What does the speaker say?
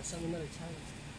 uh, some another Chinese.